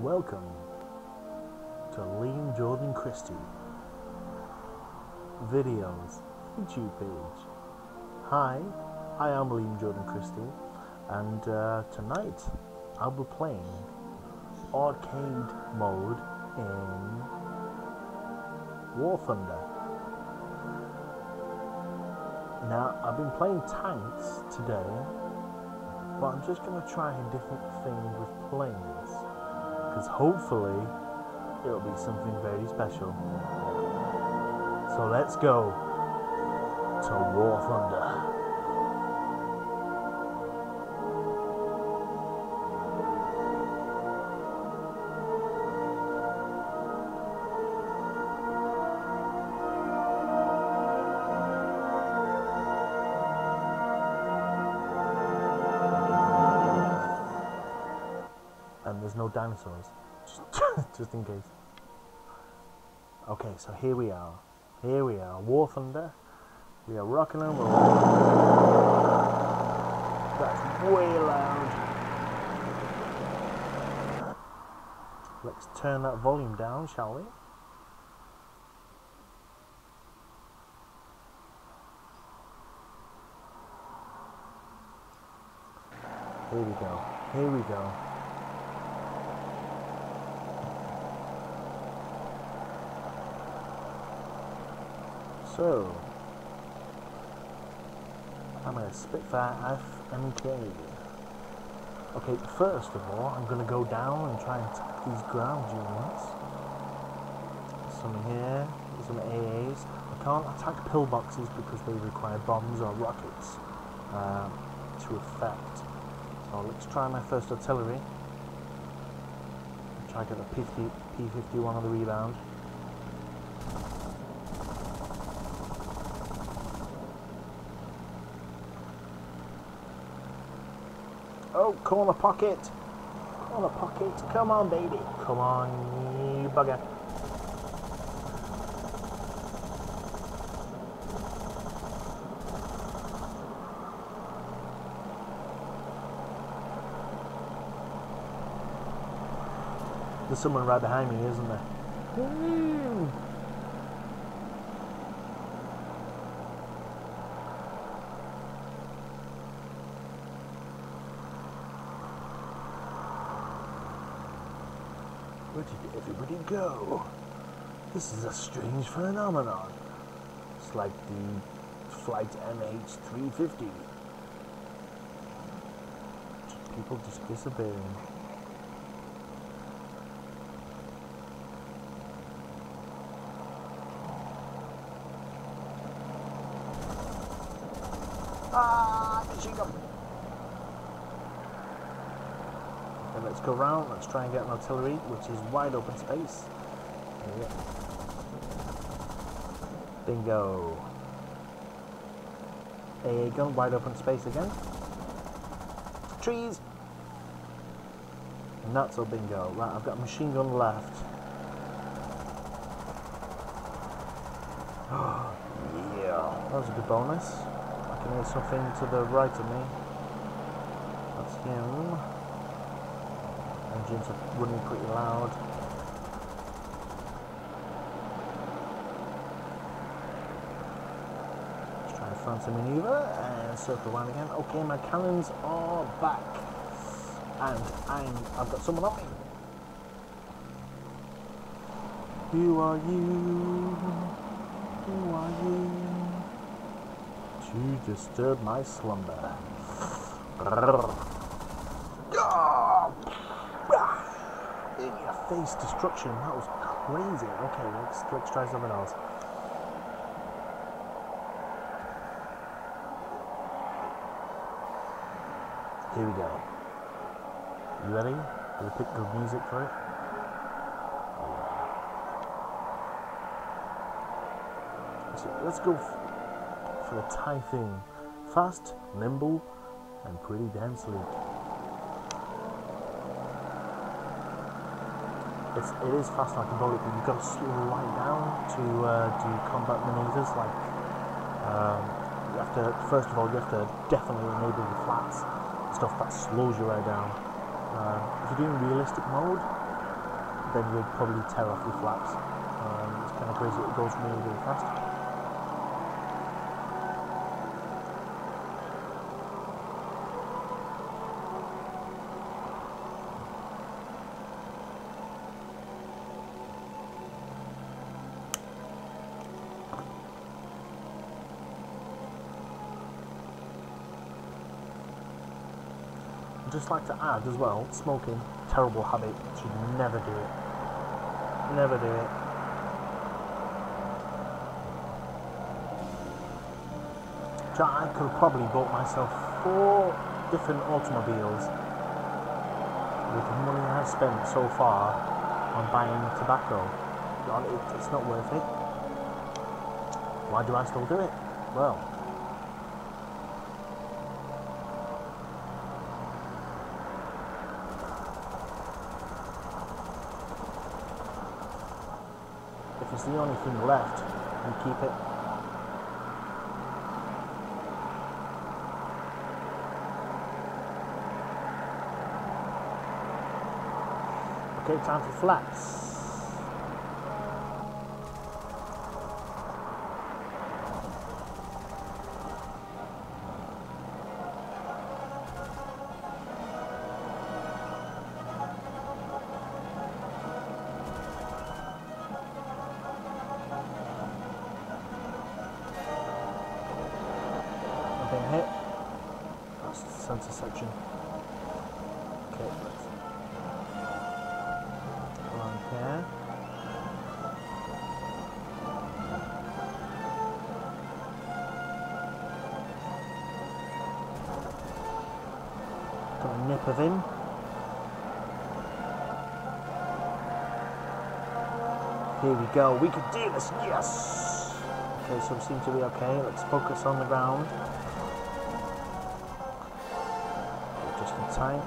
Welcome to Liam Jordan Christie Videos YouTube page. Hi, I am Liam Jordan Christie, and uh, tonight I'll be playing arcade mode in War Thunder. Now, I've been playing tanks today, but I'm just going to try a different thing with planes, because hopefully it'll be something very special. So let's go to War Thunder. Dinosaurs, just, just in case. Okay, so here we are. Here we are, War Thunder. We are rocking and rolling. That's way loud. Let's turn that volume down, shall we? Here we go. Here we go. So, I'm a Spitfire FMK. Okay, first of all, I'm going to go down and try and attack these ground units. Some here, some AAs. I can't attack pillboxes because they require bombs or rockets uh, to effect. So let's try my first artillery. Try to get the P50, P51 on the rebound. Oh, corner pocket. Corner pocket. Come on, baby. Come on, you bugger. There's someone right behind me, isn't there? Hmm. Where did everybody go? This is a strange phenomenon. It's like the flight MH350. People just disappearing. Ah, machine gun! Okay, let's go round. Let's try and get an artillery, which is wide open space. Bingo. AA gun, wide open space again. Trees. Not so bingo. Right, I've got a machine gun left. yeah, that was a good bonus. I can hear something to the right of me. That's him. Engines are running pretty loud. Let's try and a fancy maneuver and circle around again. Okay, my cannons are back. And I'm I've got someone on me. Who are you? Who are you? To disturb my slumber. In destruction. That was crazy. Okay, let's let's try something else. Here we go. You ready? Did pick good music for it? Let's go for the Typhoon. Fast, nimble, and pretty damn sleek. It's, it is fast like a bullet, but you've got to slow right down to uh, do combat maneuvers. Like, um, you have to, first of all, you have to definitely enable the flaps, stuff that slows you right down. Uh, if you're doing realistic mode, then you'll probably tear off your flaps. Um, it's kind of crazy, it goes really, really fast. Just like to add as well, smoking, terrible habit, should never do it. Never do it. I could have probably bought myself four different automobiles with the money I've spent so far on buying tobacco. It's not worth it. Why do I still do it? Well, if it's the only thing left, you keep it. Okay, time for flaps. That's the centre section. Okay, let's here. Got a nip of him. Here we go. We can do this. Yes. Okay, so we seem to be okay. Let's focus on the ground. In time.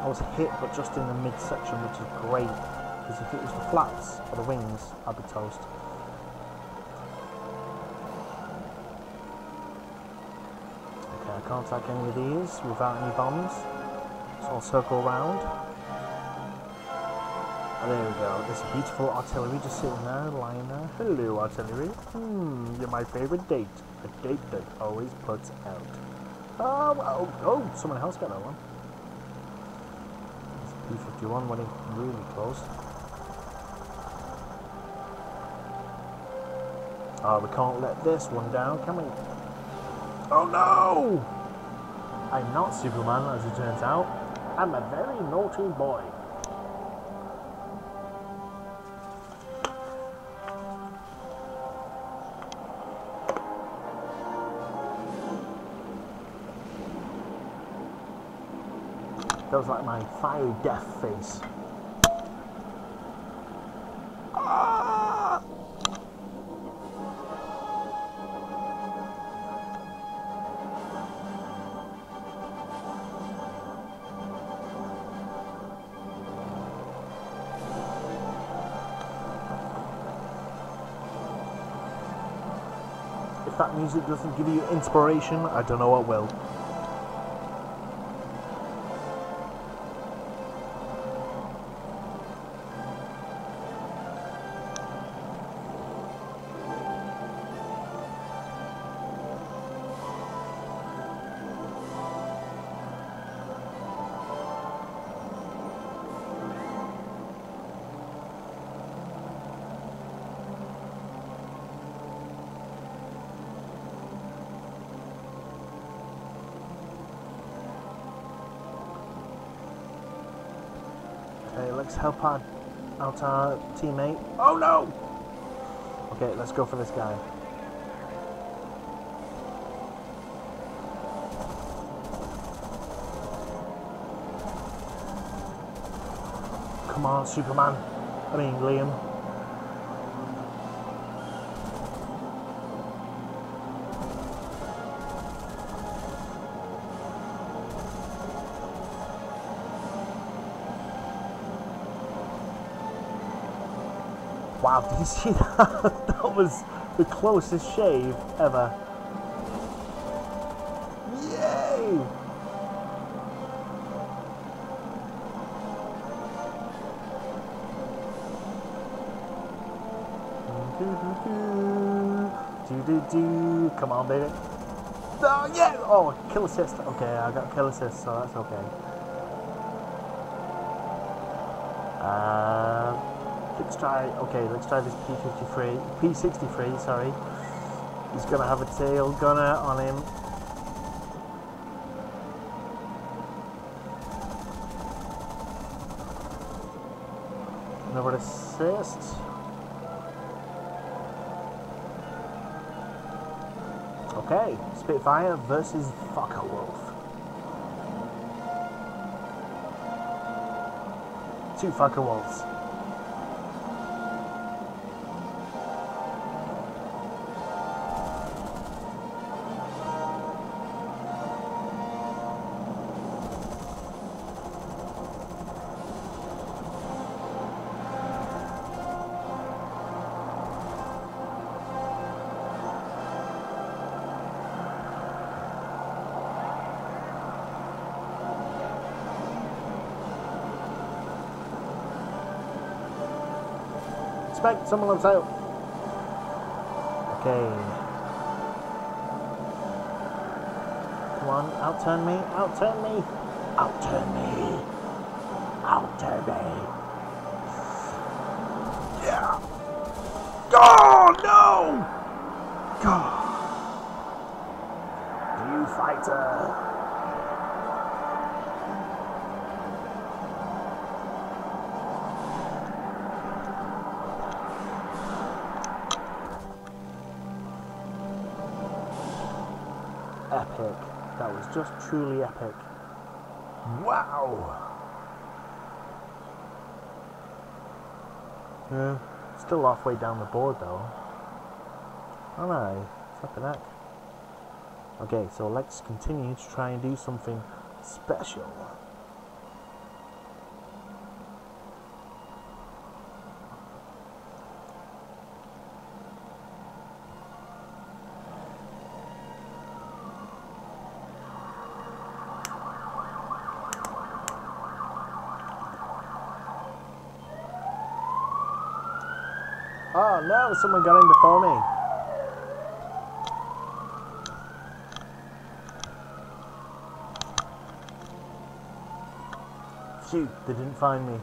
I was hit, but just in the midsection, which is great. Because if it was the flaps or the wings, I'd be toast. Okay, I can't attack any of these without any bombs. So I'll circle around. And there we go. A beautiful artillery just sitting there, lying there. Hello, artillery. Hmm, you're my favorite date. A date that always puts out. Oh, oh, oh, someone else got that one. It's P51 when it's really close. Oh, ah, we can't let this one down, can we? Oh no! I'm not Superman, as it turns out. I'm a very naughty boy. That was like my fiery death face. If that music doesn't give you inspiration, I don't know what will. Help out our teammate. Oh no! Okay, let's go for this guy. Come on, Superman. I mean, Liam. Wow, did you see that? that was the closest shave ever. Yay! do do do. Come on, baby. Oh yeah! Oh, kill assist. Okay, I got kill assist, so that's okay. Uh, let's try. Okay, let's try this P53, P63. Sorry. He's gonna have a tail gunner on him. Another assist. Okay, Spitfire versus Fucker Wolf. Two Focke-Wulfs. Expect someone looks out. Okay. Come on, outturn me, outturn me, outturn me, outturn me. Yeah. Oh no! God. You fighter. Epic. That was just truly epic. Wow! Yeah, still halfway down the board though. Oh no, flipping heck. Okay, so let's continue to try and do something special. No, someone got in before me. Shoot, they didn't find me.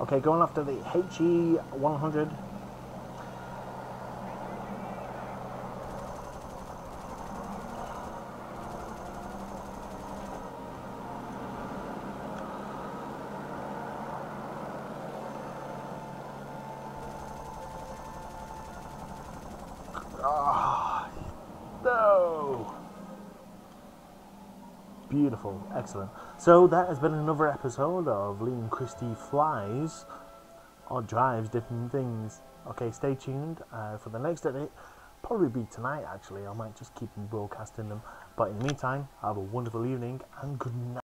Okay, going after the HE 100. Ah, no. Beautiful, excellent. So that has been another episode of Liam Christie Flies or Drives Different Things. Okay, stay tuned uh, for the next edit. Probably be tonight actually. I might just keep broadcasting them. But in the meantime, have a wonderful evening and good night.